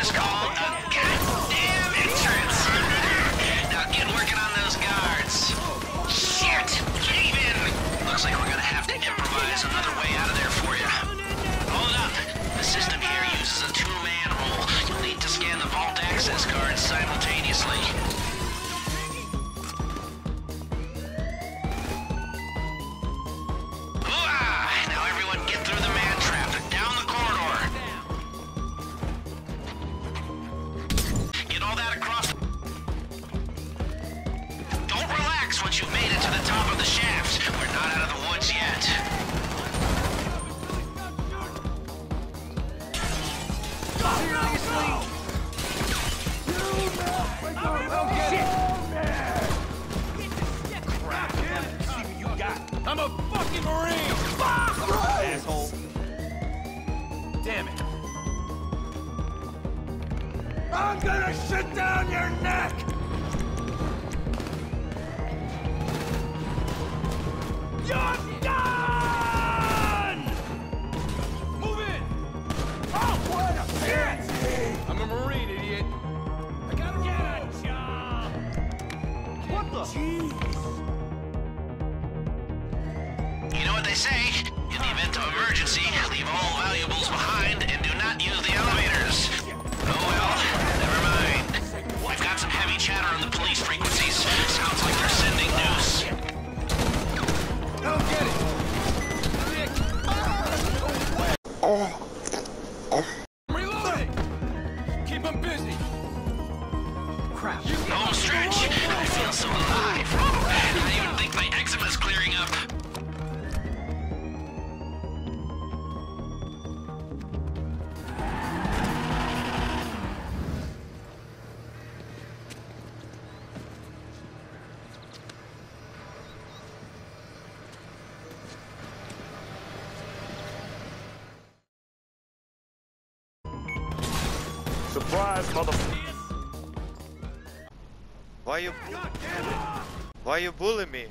is called a goddamn entrance. now get working on those guards. Shit! Cave! Looks like we're gonna have to improvise another way out of there for you. Hold up. The system here uses a two-man rule. You'll need to scan the vault access cards simultaneously. Fucking Marine! Fuck! Asshole. Damn it. I'm gonna shit down your neck! You're done! Move in! Oh, what a shit! I'm a Marine, idiot. I gotta get a job! What the? Jeez. They say? In the event of emergency, leave all valuables behind and do not use the elevators. Oh well, never mind. We've got some heavy chatter on the police frequencies. Sounds like they're sending NOOSE. Don't get it! I'm Surprise, motherfucker. Why you Why you bully me?